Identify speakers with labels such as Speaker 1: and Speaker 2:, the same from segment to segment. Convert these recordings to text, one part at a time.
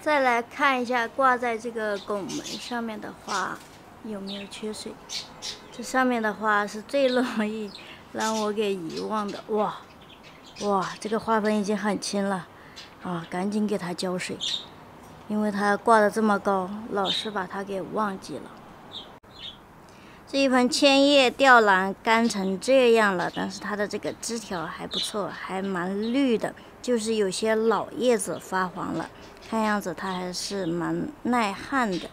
Speaker 1: 再来看一下挂在这个拱门上面的花有没有缺水。这上面的花是最容易让我给遗忘的。哇，哇，这个花盆已经很轻了，啊，赶紧给它浇水，因为它挂的这么高，老是把它给忘记了。这一盆千叶吊兰干成这样了，但是它的这个枝条还不错，还蛮绿的，就是有些老叶子发黄了。看样子它还是蛮耐旱的，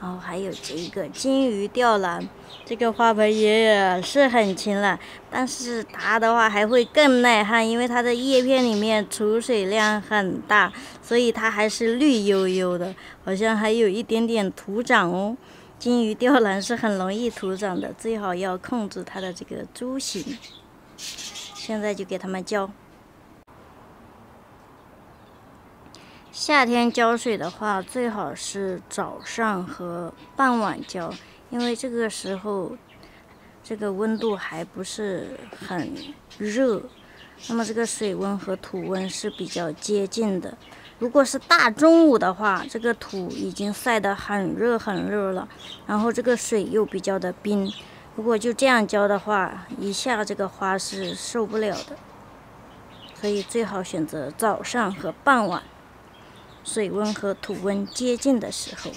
Speaker 1: 然后还有这一个金鱼吊兰，这个花盆也是很轻了，但是它的话还会更耐旱，因为它的叶片里面储水量很大，所以它还是绿油油的，好像还有一点点土长哦。金鱼吊兰是很容易土长的，最好要控制它的这个株型。现在就给它们浇。夏天浇水的话，最好是早上和傍晚浇，因为这个时候这个温度还不是很热，那么这个水温和土温是比较接近的。如果是大中午的话，这个土已经晒得很热很热了，然后这个水又比较的冰，如果就这样浇的话，一下这个花是受不了的，所以最好选择早上和傍晚。水温和土温接近的时候。